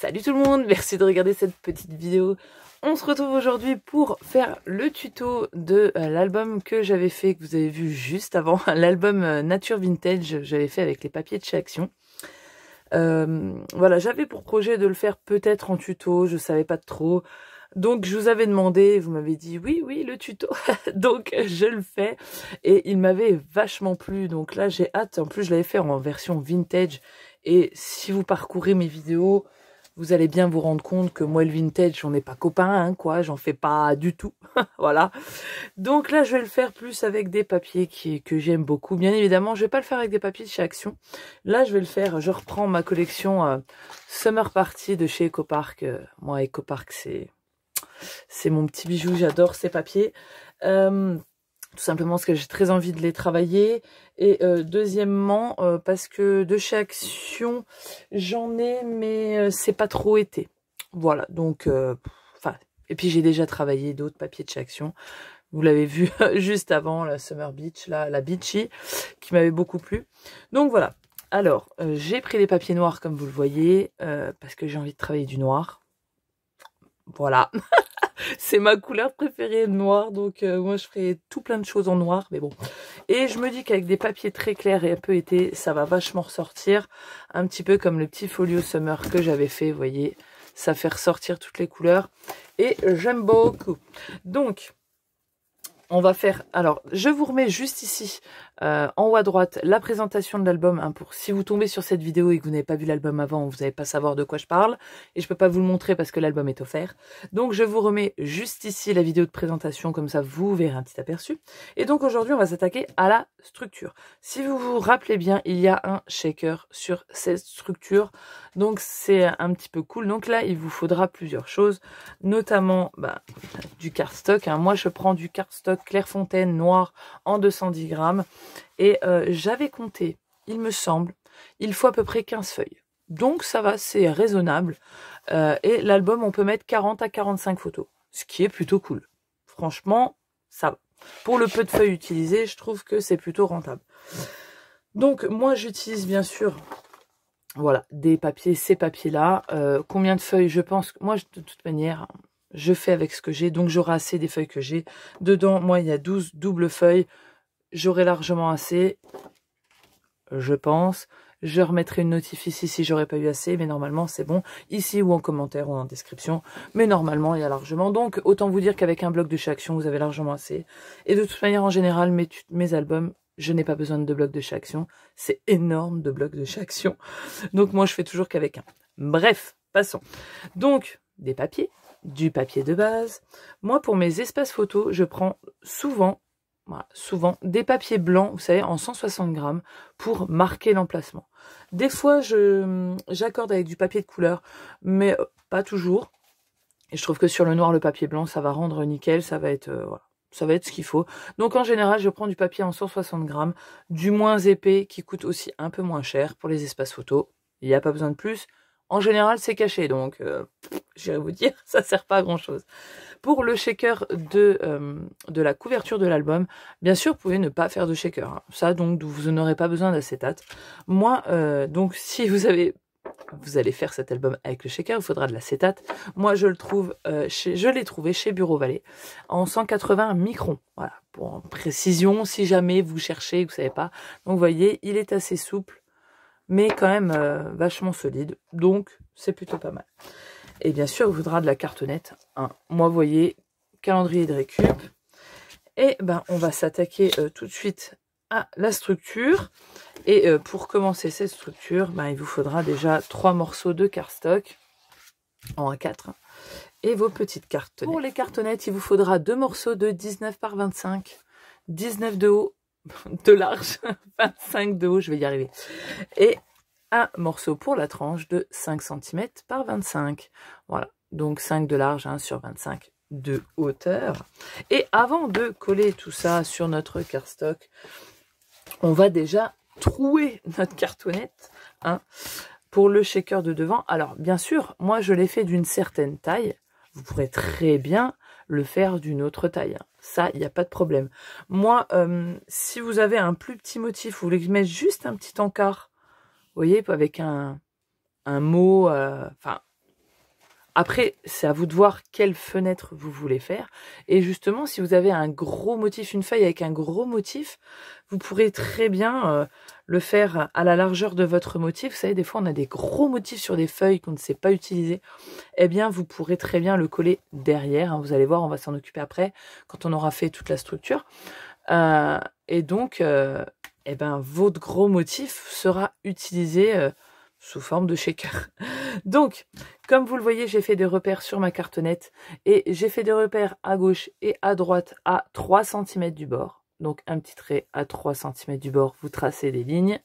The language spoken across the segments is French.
Salut tout le monde, merci de regarder cette petite vidéo. On se retrouve aujourd'hui pour faire le tuto de euh, l'album que j'avais fait, que vous avez vu juste avant, l'album euh, Nature Vintage, j'avais fait avec les papiers de chez Action. Euh, voilà, j'avais pour projet de le faire peut-être en tuto, je savais pas trop. Donc je vous avais demandé, vous m'avez dit oui, oui, le tuto. donc je le fais et il m'avait vachement plu. Donc là j'ai hâte. En plus je l'avais fait en version vintage et si vous parcourez mes vidéos, vous allez bien vous rendre compte que moi le vintage j'en ai pas copain hein, quoi, j'en fais pas du tout. voilà. Donc là je vais le faire plus avec des papiers qui, que j'aime beaucoup. Bien évidemment je vais pas le faire avec des papiers de chez Action. Là je vais le faire, je reprends ma collection euh, Summer Party de chez EcoPark. Euh, moi EcoPark c'est c'est mon petit bijou, j'adore ces papiers. Euh, tout simplement parce que j'ai très envie de les travailler. Et euh, deuxièmement, euh, parce que de chez Action, j'en ai, mais c'est pas trop été. Voilà, donc, enfin, et puis j'ai déjà travaillé d'autres papiers de chez Action. Vous l'avez vu juste avant, la Summer Beach, la, la Beachy, qui m'avait beaucoup plu. Donc voilà. Alors, j'ai pris les papiers noirs, comme vous le voyez, parce que j'ai envie de travailler du noir. Voilà. c'est ma couleur préférée, noir. Donc euh, moi, je ferai tout plein de choses en noir. Mais bon. Et je me dis qu'avec des papiers très clairs et un peu été, ça va vachement ressortir. Un petit peu comme le petit folio summer que j'avais fait, vous voyez. Ça fait ressortir toutes les couleurs. Et j'aime beaucoup. Donc, on va faire... Alors, je vous remets juste ici, euh, en haut à droite, la présentation de l'album. Hein, pour Si vous tombez sur cette vidéo et que vous n'avez pas vu l'album avant, vous n'allez pas savoir de quoi je parle. Et je peux pas vous le montrer parce que l'album est offert. Donc, je vous remets juste ici la vidéo de présentation. Comme ça, vous verrez un petit aperçu. Et donc, aujourd'hui, on va s'attaquer à la structure. Si vous vous rappelez bien, il y a un shaker sur cette structure. Donc, c'est un petit peu cool. Donc là, il vous faudra plusieurs choses. Notamment, bah, du cardstock. Hein. Moi, je prends du cardstock Clairefontaine noir en 210 grammes. Et euh, j'avais compté, il me semble, il faut à peu près 15 feuilles. Donc ça va, c'est raisonnable. Euh, et l'album, on peut mettre 40 à 45 photos, ce qui est plutôt cool. Franchement, ça va. Pour le peu de feuilles utilisées, je trouve que c'est plutôt rentable. Donc moi, j'utilise bien sûr voilà, des papiers, ces papiers-là. Euh, combien de feuilles? Je pense que moi, de toute manière, je fais avec ce que j'ai, donc j'aurai assez des feuilles que j'ai. Dedans, moi, il y a 12 doubles feuilles, j'aurai largement assez, je pense. Je remettrai une notif ici si j'aurais pas eu assez, mais normalement c'est bon. Ici ou en commentaire ou en description, mais normalement il y a largement. Donc autant vous dire qu'avec un bloc de chaque action, vous avez largement assez. Et de toute manière, en général, mes, albums, je n'ai pas besoin de blocs de chaque action. C'est énorme de blocs de chaque action. Donc moi je fais toujours qu'avec un. Bref, passons. Donc, des papiers, du papier de base. Moi, pour mes espaces photos, je prends souvent, souvent des papiers blancs, vous savez, en 160 grammes, pour marquer l'emplacement. Des fois, je j'accorde avec du papier de couleur, mais euh, pas toujours. Et je trouve que sur le noir, le papier blanc, ça va rendre nickel, ça va être, euh, ça va être ce qu'il faut. Donc en général, je prends du papier en 160 grammes, du moins épais, qui coûte aussi un peu moins cher pour les espaces photos. Il n'y a pas besoin de plus. En général, c'est caché, donc euh, j'irai vous dire, ça sert pas à grand chose. Pour le shaker de, euh, de la couverture de l'album, bien sûr, vous pouvez ne pas faire de shaker. Hein. Ça, donc, vous n'aurez pas besoin d'acétate. Moi, euh, donc, si vous avez vous allez faire cet album avec le shaker, il faudra de l'acétate. Moi, je le trouve, chez, je l'ai trouvé chez Bureau Vallée en 180 microns. Voilà, pour précision, si jamais vous cherchez, vous savez pas. Donc, vous voyez, il est assez souple mais quand même euh, vachement solide. Donc, c'est plutôt pas mal. Et bien sûr, il faudra de la cartonnette. Hein. Moi, vous voyez, calendrier de récup. Et ben, on va s'attaquer euh, tout de suite à la structure. Et euh, pour commencer cette structure, ben, il vous faudra déjà trois morceaux de cardstock en A4 et vos petites cartonnettes. Pour les cartonnettes, il vous faudra deux morceaux de 19 par 25, 19 de haut de large, 25 de haut, je vais y arriver. Et un morceau pour la tranche de 5 cm par 25. Voilà, donc 5 de large sur 25 de hauteur. Et avant de coller tout ça sur notre cardstock, on va déjà trouer notre cartonnette hein, pour le shaker de devant. Alors, bien sûr, moi, je l'ai fait d'une certaine taille. Vous pourrez très bien le faire d'une autre taille. Ça, il n'y a pas de problème. Moi, euh, si vous avez un plus petit motif, vous voulez mettre juste un petit encart, vous voyez, avec un, un mot, euh, Après, c'est à vous de voir quelle fenêtre vous voulez faire. Et justement, si vous avez un gros motif, une feuille avec un gros motif, vous pourrez très bien euh, le faire à la largeur de votre motif. Vous savez, des fois, on a des gros motifs sur des feuilles qu'on ne sait pas utiliser. Eh bien, vous pourrez très bien le coller derrière. Hein. Vous allez voir, on va s'en occuper après, quand on aura fait toute la structure. Euh, et donc, euh, eh ben, votre gros motif sera utilisé sous forme de shaker. Donc, comme vous le voyez, j'ai fait des repères sur ma cartonnette et j'ai fait des repères à gauche et à droite à 3 cm du bord. Donc, un petit trait à 3 cm du bord, vous tracez des lignes.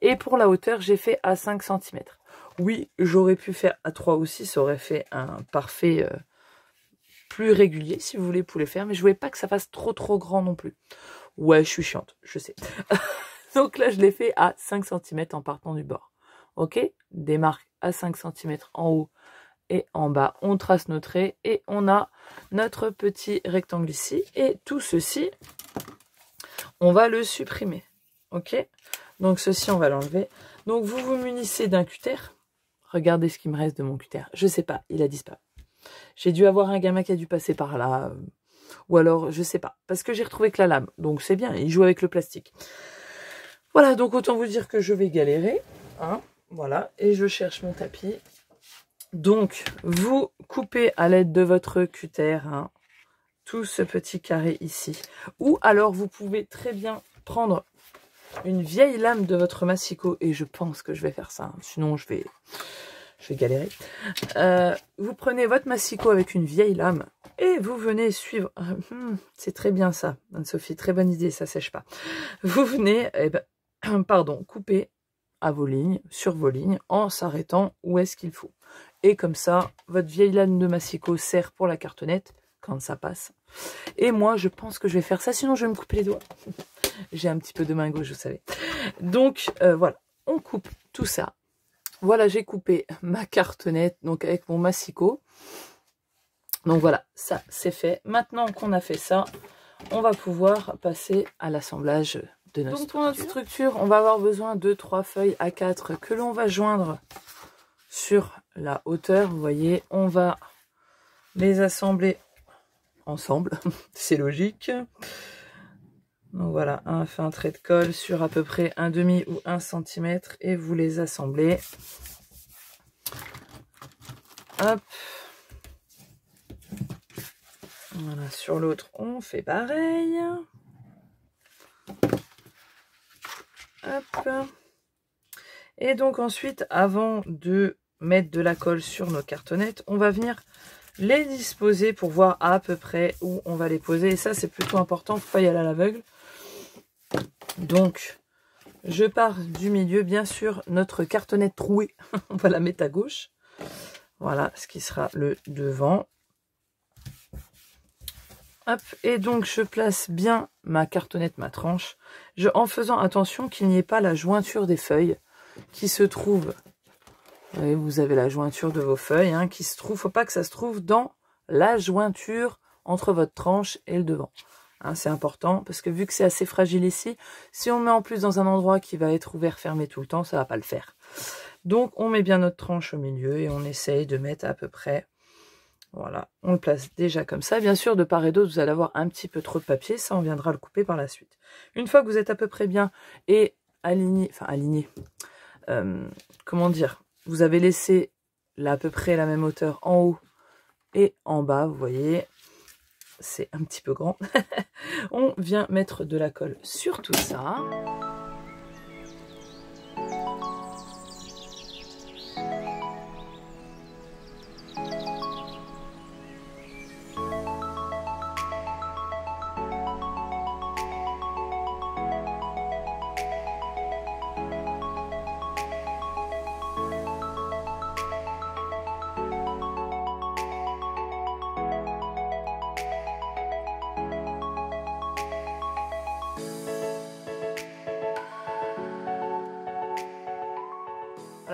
Et pour la hauteur, j'ai fait à 5 cm. Oui, j'aurais pu faire à 3 aussi, ça aurait fait un parfait euh, plus régulier, si vous voulez, pour les faire. Mais je voulais pas que ça fasse trop trop grand non plus. Ouais, je suis chiante, je sais. Donc là, je l'ai fait à 5 cm en partant du bord. Ok Des marques à 5 cm en haut et en bas. On trace nos traits et on a notre petit rectangle ici. Et tout ceci, on va le supprimer. Ok Donc ceci, on va l'enlever. Donc vous vous munissez d'un cutter. Regardez ce qui me reste de mon cutter. Je sais pas, il a disparu. J'ai dû avoir un gamin qui a dû passer par là. Ou alors, je sais pas. Parce que j'ai retrouvé que la lame. Donc c'est bien, il joue avec le plastique. Voilà, donc autant vous dire que je vais galérer. Hein voilà, et je cherche mon tapis. Donc, vous coupez à l'aide de votre cutter hein, tout ce petit carré ici. Ou alors, vous pouvez très bien prendre une vieille lame de votre massicot. Et je pense que je vais faire ça. Hein, sinon, je vais, galérer. Euh, vous prenez votre massicot avec une vieille lame. Et vous venez suivre... Hmm, c'est très bien ça, Anne-Sophie. Très bonne idée, ça sèche pas. Vous venez, eh ben, pardon, couper vos lignes, sur vos lignes, en s'arrêtant où est-ce qu'il faut. Et comme ça, votre vieille lame de massicot sert pour la cartonnette quand ça passe. Et moi, je pense que je vais faire ça, sinon je vais me couper les doigts. J'ai un petit peu de main gauche, vous savez. Donc, euh, voilà, on coupe tout ça. Voilà, j'ai coupé ma cartonnette, donc avec mon massicot. Donc voilà, ça c'est fait. Maintenant qu'on a fait ça, on va pouvoir passer à l'assemblage donc pour notre structure, on va avoir besoin de trois feuilles A4 que l'on va joindre sur la hauteur. Vous voyez, on va les assembler ensemble, c'est logique. Donc voilà, un fin trait de colle sur à peu près un demi ou un centimètre et vous les assemblez. Hop. Voilà, sur l'autre, on fait pareil. Et donc ensuite, avant de mettre de la colle sur nos cartonnettes, on va venir les disposer pour voir à peu près où on va les poser. Et ça, c'est plutôt important, faut pas y aller à l'aveugle. Donc, je pars du milieu. Bien sûr, notre cartonnette trouée, on va la mettre à gauche. Voilà, ce qui sera le devant. Hop, et donc je place bien ma cartonnette, ma tranche, en faisant attention qu'il n'y ait pas la jointure des feuilles qui se trouve. Vous, vous avez la jointure de vos feuilles hein, qui se trouve, faut pas que ça se trouve dans la jointure entre votre tranche et le devant. Hein, c'est important parce que vu que c'est assez fragile ici, si on met en plus dans un endroit qui va être ouvert, fermé tout le temps, ça va pas le faire. Donc on met bien notre tranche au milieu et on essaye de mettre à peu près voilà, on le place déjà comme ça. Bien sûr, de part et d'autre, vous allez avoir un petit peu trop de papier. Ça, on viendra le couper par la suite. Une fois que vous êtes à peu près bien et aligné, enfin aligné, euh, comment dire, vous avez laissé à peu près la même hauteur en haut et en bas, vous voyez, c'est un petit peu grand. on vient mettre de la colle sur tout ça.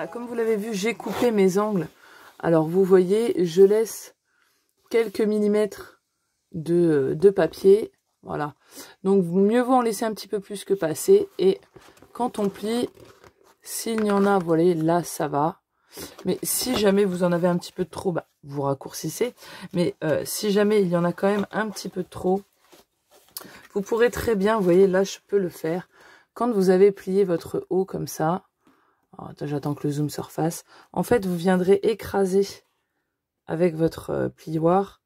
Comme vous l'avez vu, j'ai coupé mes angles. Alors, vous voyez, je laisse quelques millimètres de, papier. Voilà. Donc, mieux vaut en laisser un petit peu plus que passer. Et quand on plie, s'il y en a, voilà, là, ça va. Mais si jamais vous en avez un petit peu trop, bah, vous raccourcissez. Mais euh, si jamais il y en a quand même un petit peu trop, vous pourrez très bien, vous voyez, là, je peux le faire. Quand vous avez plié votre haut comme ça, j'attends que le zoom se refasse. En fait, vous viendrez écraser avec votre euh, plioir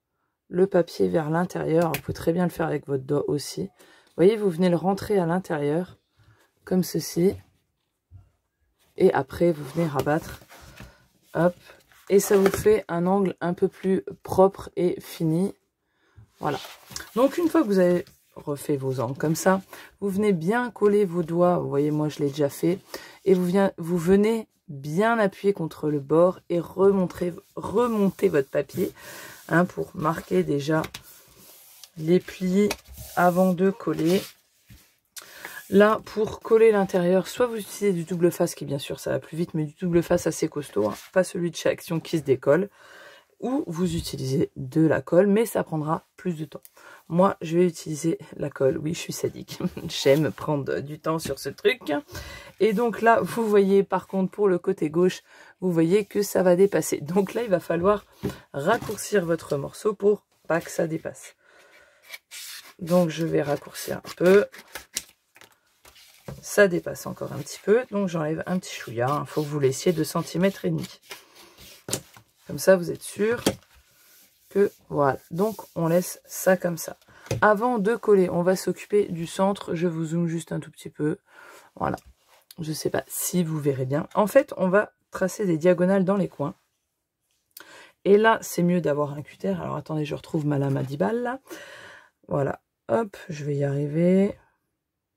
le papier vers l'intérieur. Vous pouvez très bien le faire avec votre doigt aussi. Vous voyez, vous venez le rentrer à l'intérieur, comme ceci. Et après, vous venez rabattre. Hop. Et ça vous fait un angle un peu plus propre et fini. Voilà. Donc, une fois que vous avez refait vos angles comme ça, vous venez bien coller vos doigts. Vous voyez, moi, je l'ai déjà fait. Et vous, vous venez bien appuyer contre le bord et remonter, remonter votre papier hein, pour marquer déjà les plis avant de coller. Là, pour coller l'intérieur, soit vous utilisez du double face, qui bien sûr ça va plus vite, mais du double face assez costaud, hein, pas celui de chez Action qui se décolle, ou vous utilisez de la colle, mais ça prendra plus de temps. Moi, je vais utiliser la colle. Oui, je suis sadique. J'aime prendre du temps sur ce truc. Et donc là, vous voyez, par contre, pour le côté gauche, vous voyez que ça va dépasser. Donc là, il va falloir raccourcir votre morceau pour pas que ça dépasse. Donc, je vais raccourcir un peu. Ça dépasse encore un petit peu. Donc, j'enlève un petit chouïa. Il faut que vous laissiez 2 cm et demi. Comme ça, vous êtes sûr que voilà. Donc, on laisse ça comme ça. Avant de coller, on va s'occuper du centre. Je vous zoome juste un tout petit peu. Voilà. Je ne sais pas si vous verrez bien. En fait, on va tracer des diagonales dans les coins. Et là, c'est mieux d'avoir un cutter. Alors, attendez, je retrouve ma lame à 10 balles, là. Voilà. Hop, je vais y arriver.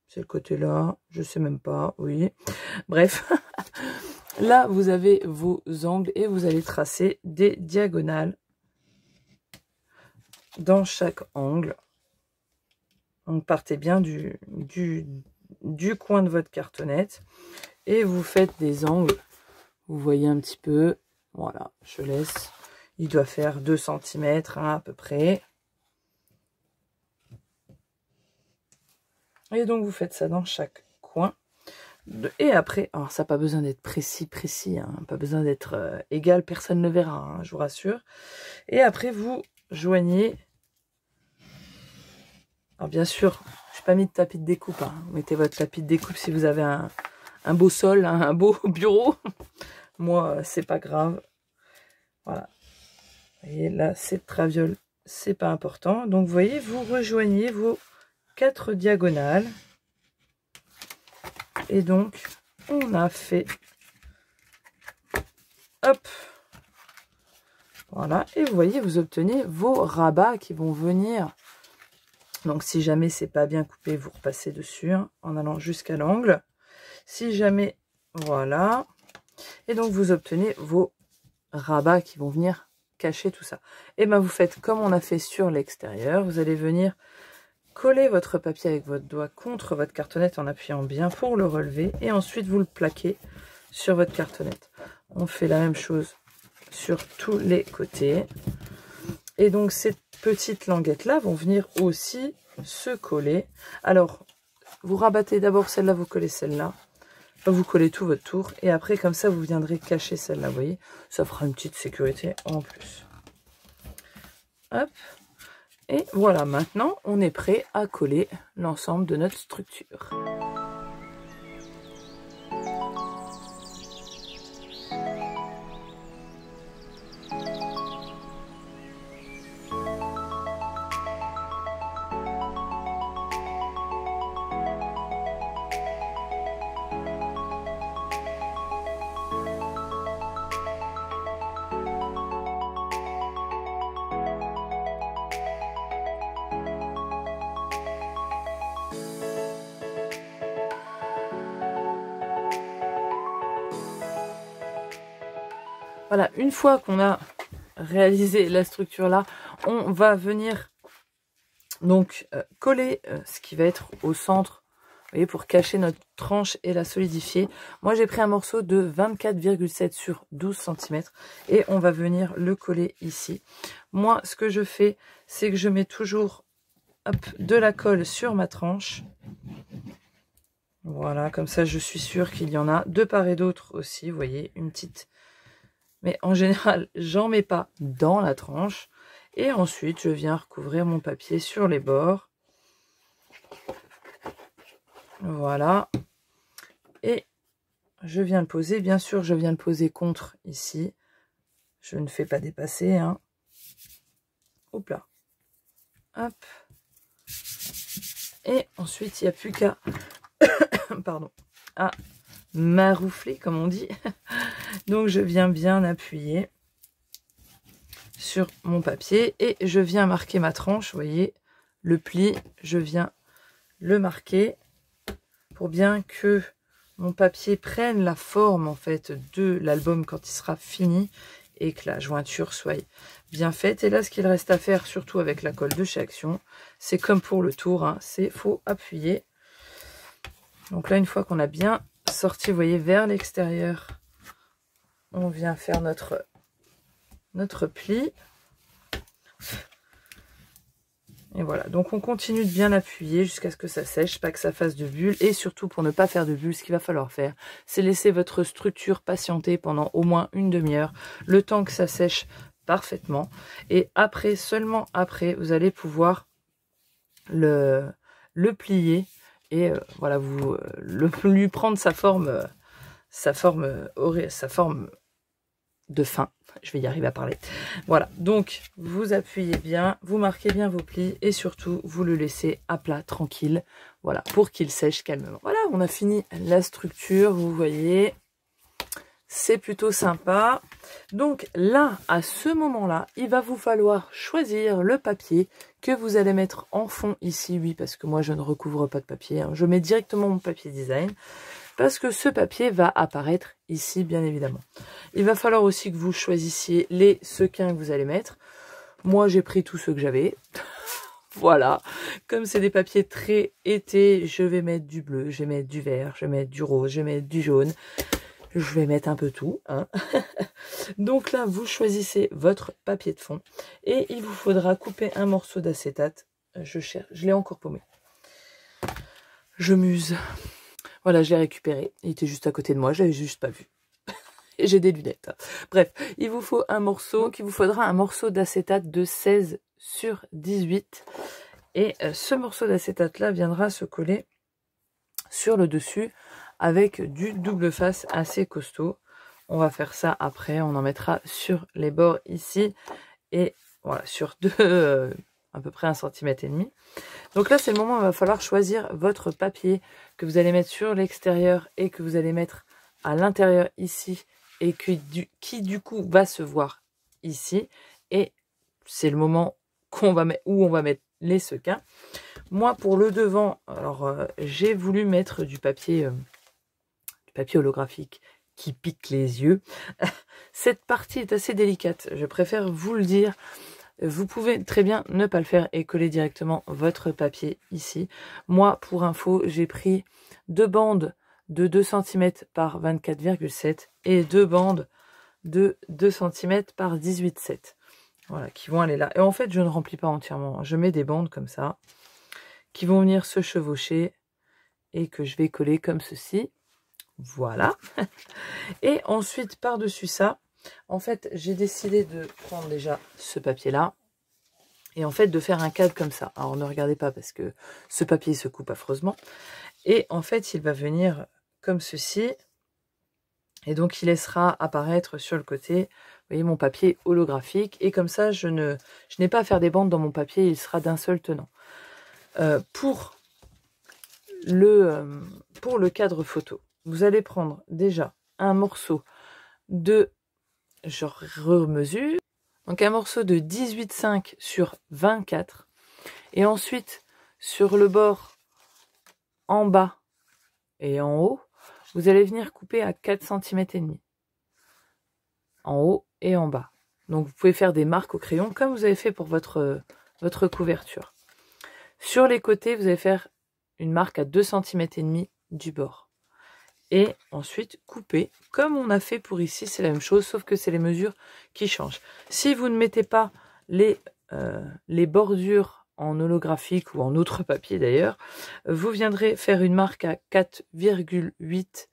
C'est le côté là. Je sais même pas. Oui. Bref. Là, vous avez vos angles et vous allez tracer des diagonales dans chaque angle. Donc, partez bien du, coin de votre cartonnette et vous faites des angles. Vous voyez un petit peu. Voilà, je laisse. Il doit faire 2 cm hein, à peu près. Et donc, vous faites ça dans chaque Et après, alors ça n'a pas besoin d'être précis, précis, hein, pas besoin d'être euh, égal, personne ne verra, hein, je vous rassure. Et après, vous joignez. Alors bien sûr, je n'ai pas mis de tapis de découpe. Hein. Mettez votre tapis de découpe si vous avez un, beau sol, un beau bureau. Moi, c'est pas grave. Voilà. Vous voyez, là, c'est traviole, c'est pas important. Donc, vous voyez, vous rejoignez vos quatre diagonales. Et donc, on a fait... Hop Voilà. Et vous voyez, vous obtenez vos rabats qui vont venir. Donc, si jamais c'est pas bien coupé, vous repassez dessus hein, en allant jusqu'à l'angle. Si jamais... Voilà. Et donc, vous obtenez vos rabats qui vont venir cacher tout ça. Et bien, vous faites comme on a fait sur l'extérieur. Vous allez venir Collez votre papier avec votre doigt contre votre cartonnette en appuyant bien pour le relever. Et ensuite, vous le plaquez sur votre cartonnette. On fait la même chose sur tous les côtés. Et donc, ces petites languettes-là vont venir aussi se coller. Alors, vous rabattez d'abord celle-là, vous collez celle-là. Vous collez tout votre tour. Et après, comme ça, vous viendrez cacher celle-là, vous voyez. Ça fera une petite sécurité en plus. Hop. Et voilà, maintenant, on est prêt à coller l'ensemble de notre structure. Voilà, une fois qu'on a réalisé la structure là, on va venir donc euh, coller euh, ce qui va être au centre, vous voyez, pour cacher notre tranche et la solidifier. Moi, j'ai pris un morceau de 24,7 sur 12 cm et on va venir le coller ici. Moi, ce que je fais, c'est que je mets toujours de la colle sur ma tranche. Voilà, comme ça, je suis sûre qu'il y en a de part et d'autre aussi. Vous voyez, une petite Mais en général, j'en mets pas dans la tranche. Et ensuite, je viens recouvrir mon papier sur les bords. Voilà. Et je viens le poser. Bien sûr, je viens le poser contre ici. Je ne fais pas dépasser. Hein. Hop. Hop. Et ensuite, il n'y a plus qu'à pardon, à maroufler, comme on dit. Donc, je viens bien appuyer sur mon papier et je viens marquer ma tranche. Vous voyez, le pli, je viens le marquer pour bien que mon papier prenne la forme en fait de l'album quand il sera fini et que la jointure soit bien faite. Et là, ce qu'il reste à faire, surtout avec la colle de chez Action, c'est comme pour le tour, hein, c'est faut appuyer. Donc là, une fois qu'on a bien sorti, vous voyez, vers l'extérieur, on vient faire notre, notre pli. Et voilà, donc on continue de bien appuyer jusqu'à ce que ça sèche, pas que ça fasse de bulles. Et surtout, pour ne pas faire de bulles, ce qu'il va falloir faire, c'est laisser votre structure patienter pendant au moins une demi-heure, le temps que ça sèche parfaitement. Et après, seulement après, vous allez pouvoir le, le plier et euh, voilà, vous euh, le, lui prendre sa forme, euh, sa forme, sa forme de fin. Je vais y arriver à parler. Voilà, donc vous appuyez bien, vous marquez bien vos plis et surtout vous le laissez à plat, tranquille. Voilà, pour qu'il sèche calmement. Voilà, on a fini la structure, vous voyez. C'est plutôt sympa. Donc là, à ce moment-là, il va vous falloir choisir le papier que vous allez mettre en fond ici. Oui, parce que moi, je ne recouvre pas de papier. Hein. Je mets directement mon papier design parce que ce papier va apparaître ici, bien évidemment. Il va falloir aussi que vous choisissiez les sequins que vous allez mettre. Moi, j'ai pris tous ceux que j'avais. voilà. Comme c'est des papiers très été, je vais mettre du bleu, je vais mettre du vert, je vais mettre du rose, je vais mettre du jaune. Je vais mettre un peu tout. Hein. Donc là, vous choisissez votre papier de fond. Et il vous faudra couper un morceau d'acétate. Je je l'ai encore paumé. Je muse. Voilà, je l'ai récupéré. Il était juste à côté de moi, je l'avais juste pas vu. Et j'ai des lunettes. Bref, il vous faut un morceau, il vous faudra un morceau d'acétate de 16 sur 18. Et euh, ce morceau d'acétate là viendra se coller sur le dessus avec du double face assez costaud. On va faire ça après, on en mettra sur les bords ici et voilà, sur deux, euh, à peu près un centimètre et demi. Donc là, c'est le moment où il va falloir choisir votre papier que vous allez mettre sur l'extérieur et que vous allez mettre à l'intérieur ici et qui du coup va se voir ici. Et c'est le moment où on va mettre les sequins. Moi, pour le devant, alors euh, j'ai voulu mettre du papier, euh, du papier holographique qui pique les yeux. Cette partie est assez délicate, je préfère vous le dire. Vous pouvez très bien ne pas le faire et coller directement votre papier ici. Moi, pour info, j'ai pris deux bandes de 2 cm par 24,7 et deux bandes de 2 cm par 18,7. Voilà, qui vont aller là. Et en fait, je ne remplis pas entièrement. Je mets des bandes comme ça, qui vont venir se chevaucher et que je vais coller comme ceci. Voilà. Et ensuite, par-dessus ça, en fait, j'ai décidé de prendre déjà ce papier-là et en fait de faire un cadre comme ça. Alors ne regardez pas parce que ce papier se coupe affreusement. Et en fait, il va venir comme ceci. Et donc, il laissera apparaître sur le côté, vous voyez, mon papier holographique. Et comme ça, je ne n'ai pas à faire des bandes dans mon papier, il sera d'un seul tenant. Euh, pour, le, euh, pour le cadre photo, vous allez prendre déjà un morceau de je remesure. Donc un morceau de 18,5 sur 24. Et ensuite, sur le bord en bas et en haut, vous allez venir couper à 4 cm et demi. En haut et en bas. Donc vous pouvez faire des marques au crayon comme vous avez fait pour votre, votre couverture. Sur les côtés, vous allez faire une marque à 2 cm et demi du bord et ensuite couper comme on a fait pour ici c'est la même chose sauf que c'est les mesures qui changent si vous ne mettez pas les, euh, les bordures en holographique ou en autre papier d'ailleurs vous viendrez faire une marque à 4,8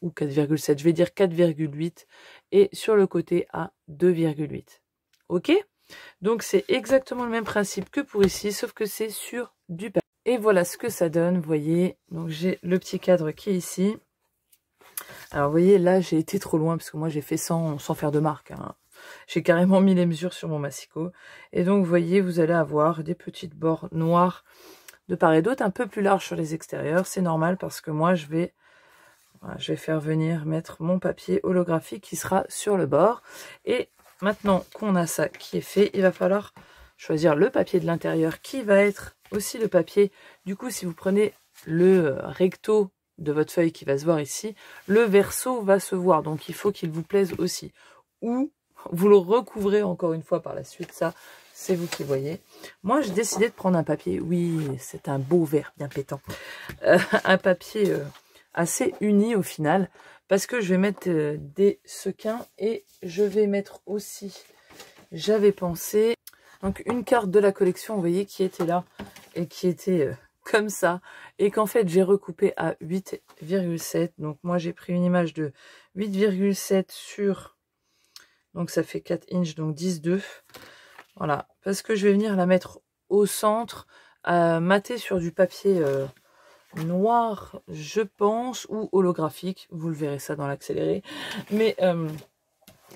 ou 4,7 je vais dire 4,8 et sur le côté à 2,8. Ok? Donc c'est exactement le même principe que pour ici, sauf que c'est sur du papier. Et voilà ce que ça donne, vous voyez. Donc j'ai le petit cadre qui est ici. Alors vous voyez, là j'ai été trop loin parce que moi j'ai fait sans, faire de marque. Hein. J'ai carrément mis les mesures sur mon massicot. Et donc vous voyez, vous allez avoir des petites bords noirs de part et d'autre, un peu plus larges sur les extérieurs. C'est normal parce que moi je vais, je vais faire venir mettre mon papier holographique qui sera sur le bord. Et maintenant qu'on a ça qui est fait, il va falloir choisir le papier de l'intérieur qui va être aussi le papier. Du coup, si vous prenez le recto de votre feuille qui va se voir ici, le verso va se voir. Donc, il faut qu'il vous plaise aussi. Ou vous le recouvrez encore une fois par la suite. Ça, c'est vous qui voyez. Moi, j'ai décidé de prendre un papier. Oui, c'est un beau vert bien pétant. Euh, un papier euh, assez uni au final. Parce que je vais mettre euh, des sequins et je vais mettre aussi, j'avais pensé, donc une carte de la collection, vous voyez, qui était là et qui était comme ça. Et qu'en fait, j'ai recoupé à 8,7. Donc moi, j'ai pris une image de 8,7 sur... Donc ça fait 4 inches, donc 10,2. Voilà, parce que je vais venir la mettre au centre, à mater sur du papier euh, noir, je pense, ou holographique. Vous le verrez ça dans l'accéléré. Mais... Euh,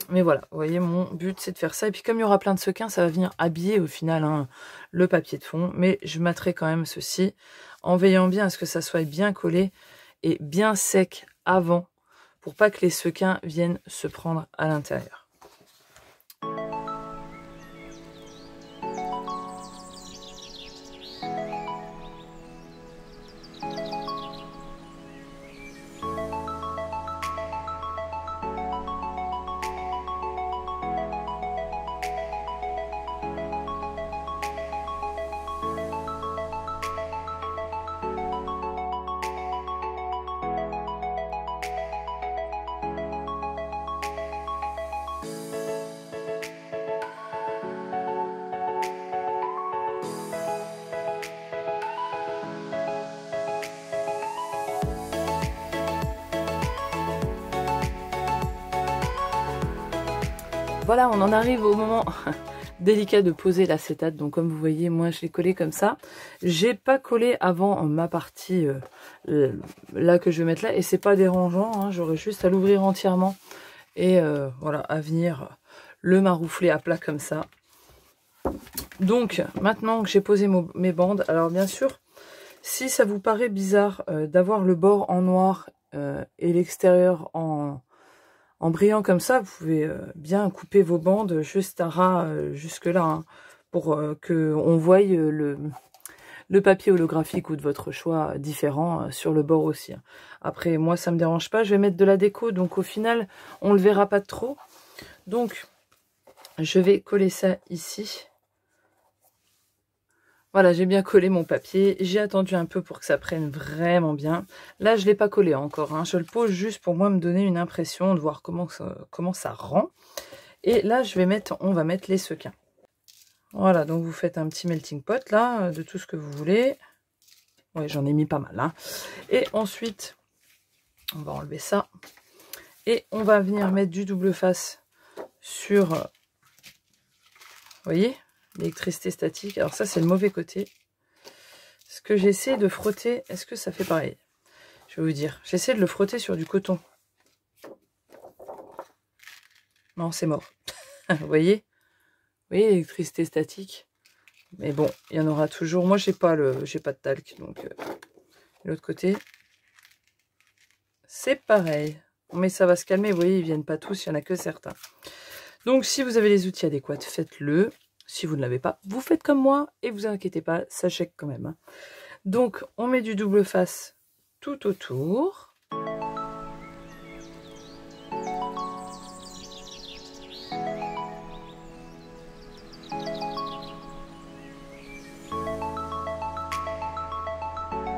mais voilà, vous voyez, mon but, c'est de faire ça. Et puis, comme il y aura plein de sequins, ça va venir habiller au final hein, le papier de fond. Mais je mettrai quand même ceci en veillant bien à ce que ça soit bien collé et bien sec avant pour pas que les sequins viennent se prendre à l'intérieur. Voilà, on en arrive au moment délicat de poser l'acétate. Donc comme vous voyez, moi je l'ai collé comme ça. J'ai pas collé avant ma partie euh, là que je vais mettre là. Et c'est pas dérangeant, hein. j'aurais juste à l'ouvrir entièrement. Et euh, voilà, à venir le maroufler à plat comme ça. Donc maintenant que j'ai posé mes bandes, alors bien sûr, si ça vous paraît bizarre euh, d'avoir le bord en noir et l'extérieur en, en brillant comme ça, vous pouvez euh, bien couper vos bandes juste un ras euh, jusque là, hein, pour euh, que on voie le, le papier holographique ou de votre choix différent sur le bord aussi. Hein. Après, moi, ça me dérange pas. Je vais mettre de la déco, donc au final, on le verra pas trop. Donc, je vais coller ça ici. Voilà, j'ai bien collé mon papier. J'ai attendu un peu pour que ça prenne vraiment bien. Là, je ne l'ai pas collé encore. Hein. Je le pose juste pour moi me donner une impression de voir comment ça, comment ça rend. Et là, je vais mettre, on va mettre les sequins. Voilà, donc vous faites un petit melting pot là, de tout ce que vous voulez. Ouais, j'en ai mis pas mal. Hein. Et ensuite, on va enlever ça. Et on va venir mettre du double face sur... Vous voyez? L'électricité statique. Alors ça, c'est le mauvais côté. Ce que j'essaie de frotter, est-ce que ça fait pareil? Je vais vous dire. J'essaie de le frotter sur du coton. Non, c'est mort. vous voyez? Vous voyez l'électricité statique? Mais bon, il y en aura toujours. Moi, j'ai pas le, j'ai pas de talc, donc euh, l'autre côté, c'est pareil. Mais ça va se calmer. Vous voyez, ils viennent pas tous. Il y en a que certains. Donc, si vous avez les outils adéquats, faites-le. Si vous ne l'avez pas, vous faites comme moi et vous inquiétez pas, ça chèque quand même. Hein. Donc, on met du double face tout autour.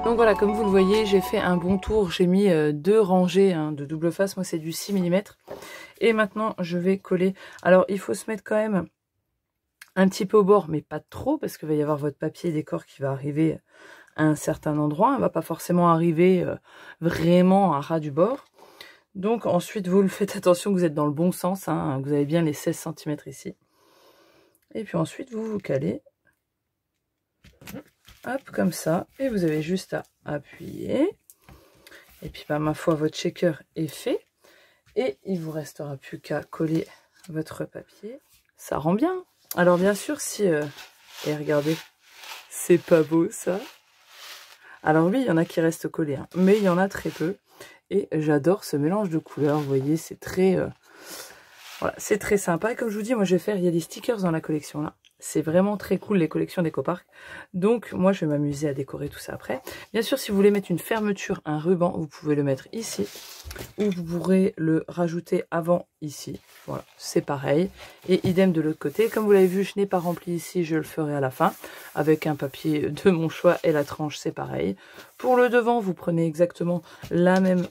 Donc voilà, comme vous le voyez, j'ai fait un bon tour. J'ai mis euh, deux rangées hein, de double face. Moi, c'est du 6 mm. Et maintenant, je vais coller. Alors, il faut se mettre quand même un petit peu au bord, mais pas trop, parce qu'il va y avoir votre papier décor qui va arriver à un certain endroit. Il ne va pas forcément arriver euh, vraiment à ras du bord. Donc ensuite, vous le faites attention que vous êtes dans le bon sens, hein, vous avez bien les 16 cm ici. Et puis ensuite, vous vous calez. Hop, comme ça. Et vous avez juste à appuyer. Et puis, bah, ma foi, votre shaker est fait. Et il vous restera plus qu'à coller votre papier. Ça rend bien. Alors bien sûr, si... Euh, et regardez, c'est pas beau ça Alors oui, il y en a qui restent collés, hein, mais il y en a très peu. Et j'adore ce mélange de couleurs, vous voyez, c'est très... Euh, voilà, c'est très sympa. Et comme je vous dis, moi je vais faire, il y a des stickers dans la collection là. C'est vraiment très cool les collections d'EcoPark. Donc moi je vais m'amuser à décorer tout ça après. Bien sûr si vous voulez mettre une fermeture, un ruban, vous pouvez le mettre ici. Ou vous pourrez le rajouter avant ici. Voilà, c'est pareil. Et idem de l'autre côté. Comme vous l'avez vu, je n'ai pas rempli ici, je le ferai à la fin. Avec un papier de mon choix et la tranche, c'est pareil. Pour le devant, vous prenez exactement la même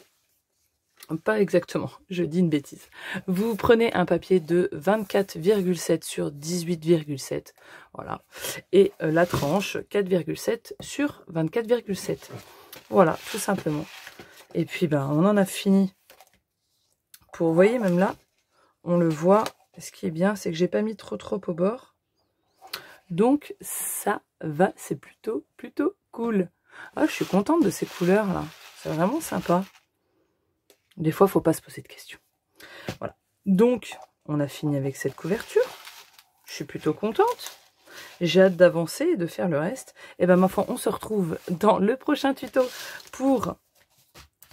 pas exactement, je dis une bêtise. Vous prenez un papier de 24,7 sur 18,7, voilà. Et euh, la tranche 4,7 sur 24,7. Voilà, tout simplement. Et puis, ben, on en a fini. Pour, vous voyez, même là, on le voit. Ce qui est bien, c'est que j'ai pas mis trop trop au bord. Donc, ça va, c'est plutôt, plutôt cool. Ah, je suis contente de ces couleurs, là. C'est vraiment sympa. Des fois, il faut pas se poser de questions. Voilà. Donc, on a fini avec cette couverture. Je suis plutôt contente. J'ai hâte d'avancer et de faire le reste. Et eh ben, ma foi, on se retrouve dans le prochain tuto pour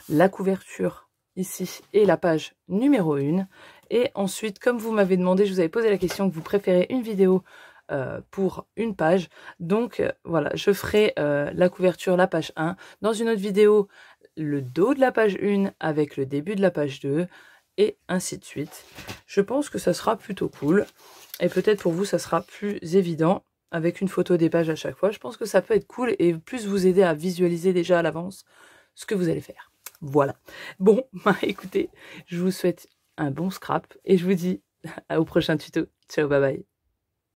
la couverture ici et la page numéro 1. Et ensuite, comme vous m'avez demandé, je vous avais posé la question que vous préférez une vidéo euh, pour une page. Donc euh, voilà, je ferai euh, la couverture, la page 1. Dans une autre vidéo, le dos de la page 1 avec le début de la page 2 et ainsi de suite. Je pense que ça sera plutôt cool et peut-être pour vous ça sera plus évident avec une photo des pages à chaque fois. Je pense que ça peut être cool et plus vous aider à visualiser déjà à l'avance ce que vous allez faire. Voilà. Bon, bah, écoutez, je vous souhaite un bon scrap et je vous dis au prochain tuto. Ciao, bye bye.